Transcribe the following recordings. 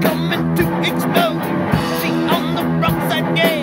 coming to explode. See on the rocks again.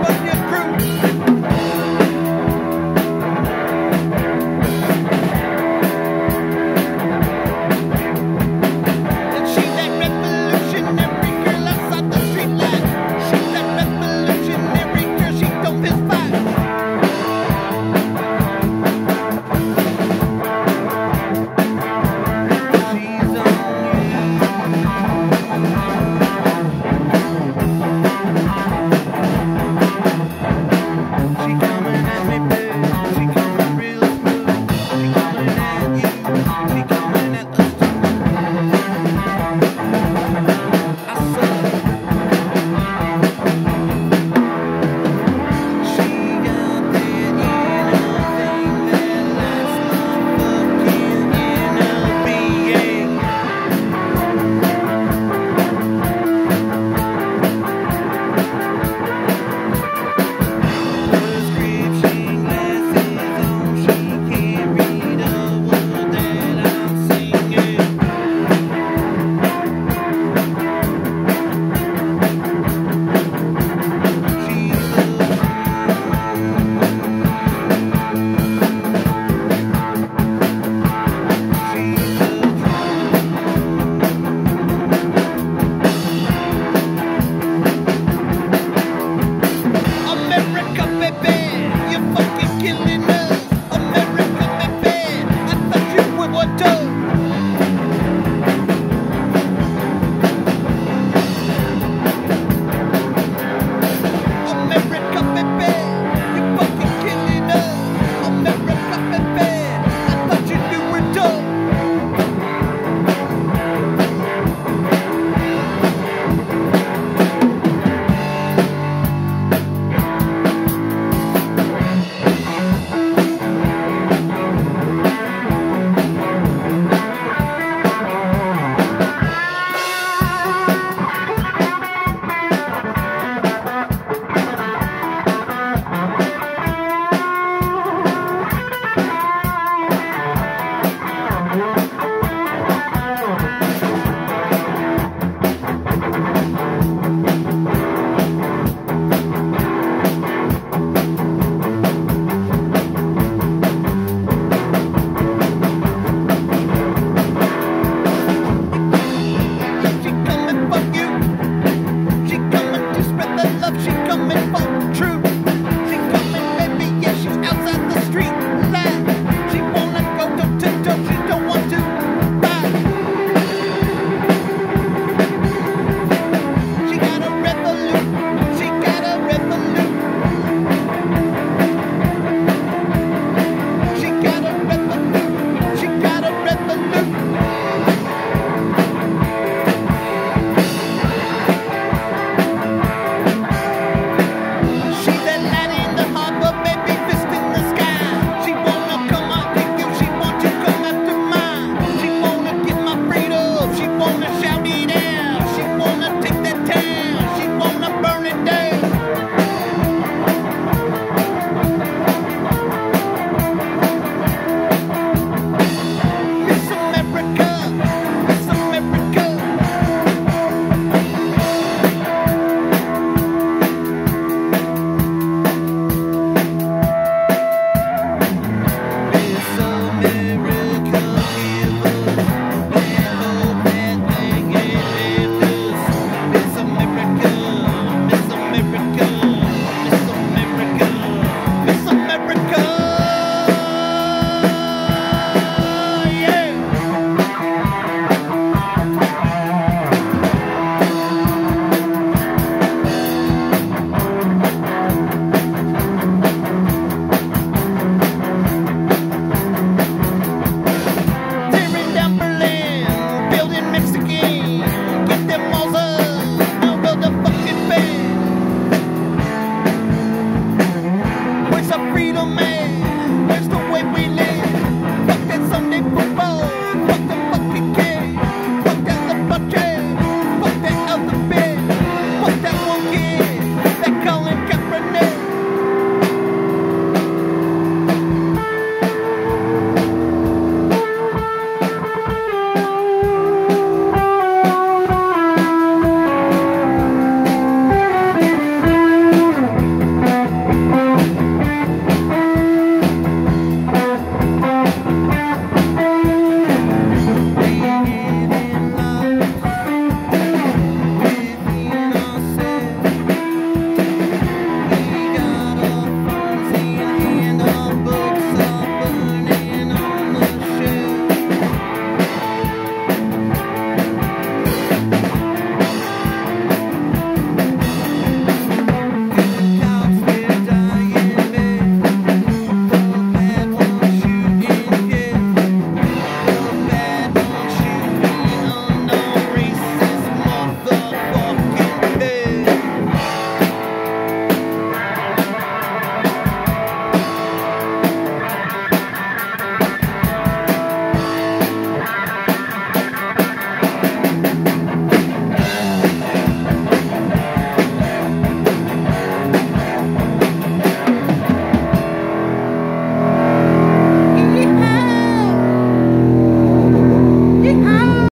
bunyip fruit. feeling